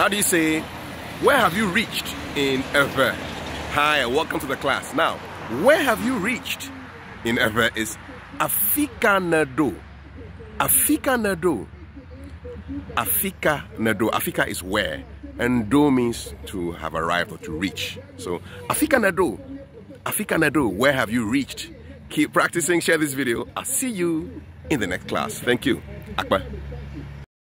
How do you say, where have you reached in Ewe? Hi, welcome to the class. Now, where have you reached in Ewe is Afika neɖo. Afika neɖo. Afika neɖo. Afika is where, and do means to have arrived or to reach. So, Afika neɖo. Afika neɖo, where have you reached? Keep practicing, share this video. I'll see you in the next class. Thank you. Akpe.